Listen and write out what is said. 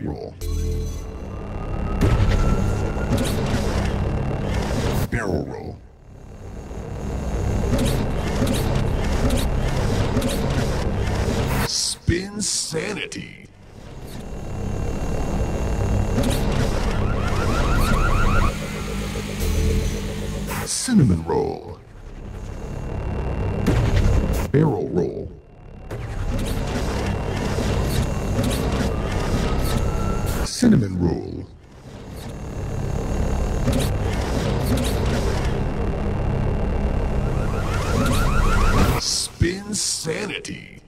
roll. Barrel roll. Spin Sanity. Cinnamon roll. Barrel roll. Cinnamon roll. Spin Sanity.